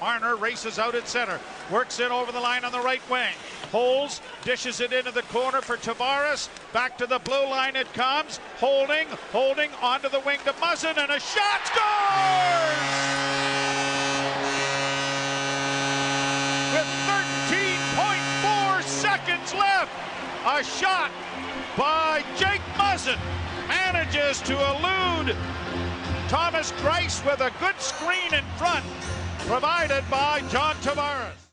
Marner races out at center, works in over the line on the right wing, holds, dishes it into the corner for Tavares. Back to the blue line it comes, holding, holding onto the wing to Muzzin, and a shot scores! With 13.4 seconds left, a shot by Jake Muzzin manages to elude Thomas Greiss with a good screen in front provided by John Tavares.